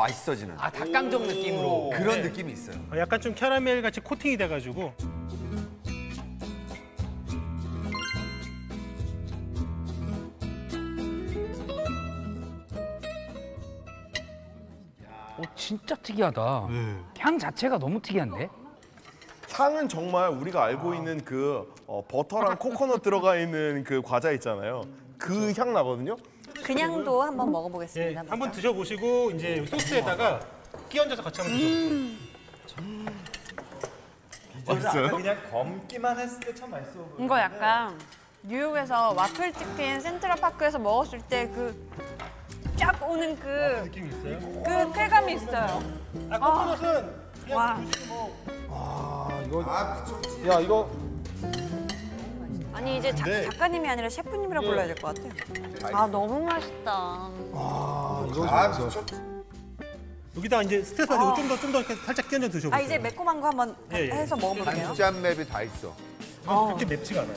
맛있어지는 아 닭강정 느낌으로. 그런 느낌이 있어요. 어, 약간 좀 캐러멜 같이 코팅이 돼가지고 오, 진짜 특이하다. 향 자체가 너무 특이한데? 향은 정말 우리가 알고 있는 그 어, 버터랑 코코넛 들어가 있는 그 과자 있잖아요. 그 향 나거든요. 그냥도 한번 예, 먹어보겠습니다. 한번 드셔보시고 이제 소스에다가 끼얹어서 같이 한번 드셔보세요. 맛있어요? 그냥 검기만 했을 때 참 맛있어 보여. 이거 약간 뉴욕에서 와플 치킨 센트럴 파크에서 먹었을 때 그 쫙 오는 그, 느낌이 있어요. 그 쾌감이 있어요. 아 코코넛은 그냥 와. 아 이거 야 이거 아니 이제 작, 작가님이 아니라 셰프님이라 불러야 될 것 같아요. 아 너무 맛있다. 아 이거 여기다 이제 스트레스 받고 좀더 좀더 이렇게 살짝 끼얹어 드셔보세요. 아 이제 매콤한 거 한번 예, 예. 해서 먹어볼게요. 단짠 맵이 다 있어. 아, 그렇게 맵지가 않아요.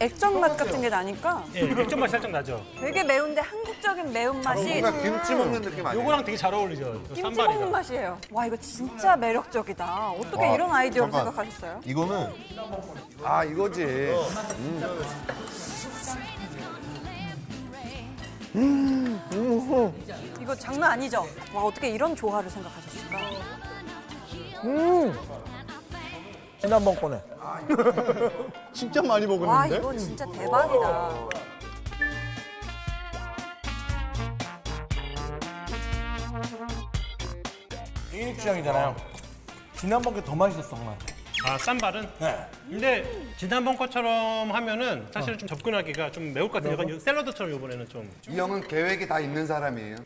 액젓 맛 같은 게 나니까 예, 액젓 맛이 살짝 나죠. 되게 매운데 한국적인 매운 맛이 뭔가 김치 먹는 느낌 아니에요? 요거랑 되게 잘 어울리죠. 요 김치 쌈발이랑. 먹는 맛이에요. 와 이거 진짜 매력적이다. 어떻게 이런 아이디어를 생각하셨어요? 이거는 아 이거지. 이거 장난 아니죠? 와 어떻게 이런 조화를 생각하셨을까? 지난번 거네. 진짜 많이 와 먹었는데. 이거 진짜 대박이다. 개인 취향이잖아요. 지난번 게 더 맛있었던 것 같아. 아 쌈발은? 네. 근데 지난번 것처럼 하면은 사실은 좀 접근하기가 좀 매울 것 같아요. 약간 샐러드처럼 이번에는 좀. 이 형은 계획이 다 있는 사람이에요.